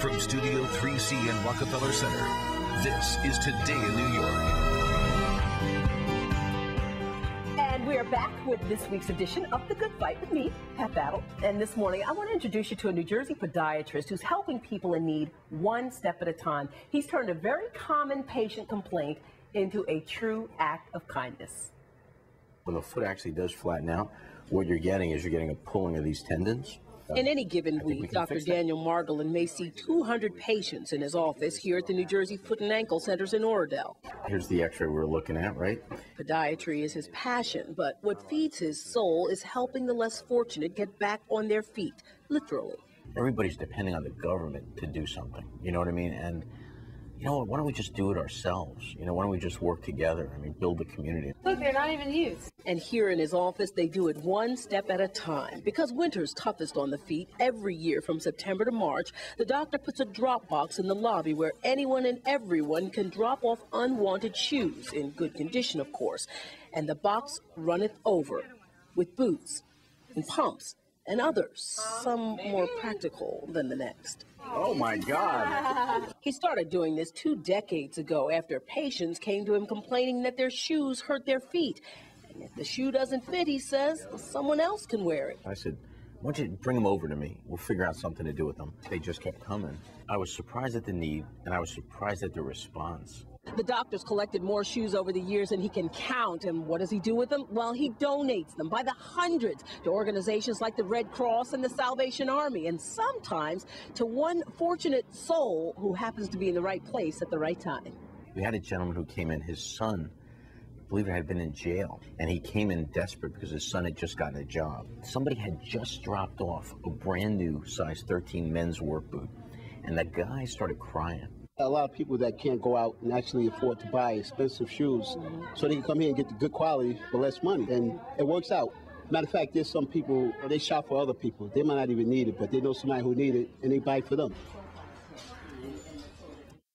From Studio 3C in Rockefeller Center, this is Today in New York. And we are back with this week's edition of The Good Fight with me, Pat Battle. And this morning, I want to introduce you to a New Jersey podiatrist who's helping people in need one step at a time. He's turned a very common patient complaint into a true act of kindness. When the foot actually does flatten out, what you're getting is you're getting a pulling of these tendons. In any given week, Dr. Daniel Margolin may see 200 patients in his office here at the New Jersey Foot and Ankle Centers in Oradell. Here's the x-ray we're looking at, right? Podiatry is his passion, but what feeds his soul is helping the less fortunate get back on their feet, literally. Everybody's depending on the government to do something. You know what I mean? And you know what? Why don't we just do it ourselves? You know, why don't we just work together? I mean, build a community. Look, they're not even used. And here in his office, they do it one step at a time. Because winter's toughest on the feet, every year from September to March, the doctor puts a drop box in the lobby where anyone and everyone can drop off unwanted shoes, in good condition, of course. And the box runneth over with boots and pumps and others, oh, some more practical than the next. Oh my God! He started doing this two decades ago after patients came to him complaining that their shoes hurt their feet. And if the shoe doesn't fit, he says, someone else can wear it. I said, why don't you bring them over to me? We'll figure out something to do with them. They just kept coming. I was surprised at the need, and I was surprised at the response. The doctor's collected more shoes over the years than he can count. And what does he do with them? Well, he donates them by the hundreds to organizations like the Red Cross and the Salvation Army, and sometimes to one fortunate soul who happens to be in the right place at the right time. We had a gentleman who came in, his son, believe it, had been in jail, and he came in desperate because his son had just gotten a job. Somebody had just dropped off a brand new size 13 men's work boot, and the guy started crying. A lot of people that can't go out and actually afford to buy expensive shoes, so they can come here and get the good quality for less money, and it works out. Matter of fact, there's some people they shop for other people. They might not even need it, but they know somebody who need it, and they buy for them.